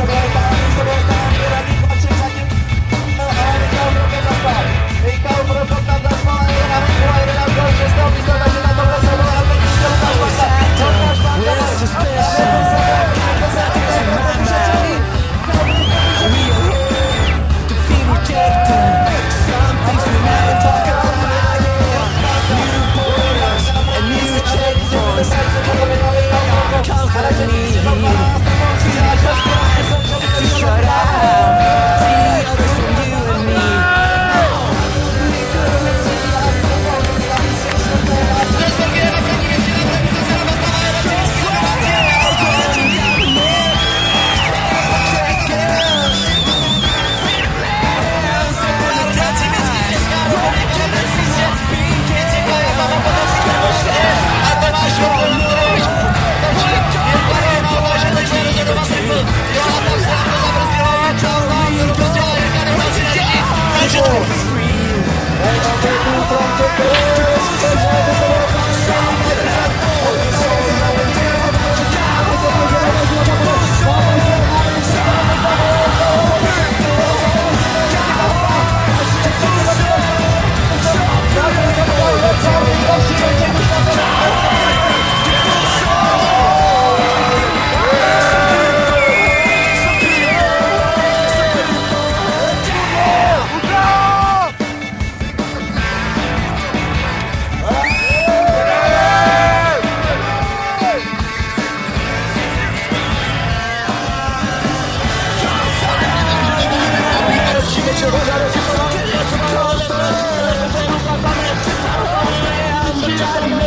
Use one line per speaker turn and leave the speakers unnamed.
Luego. Everybody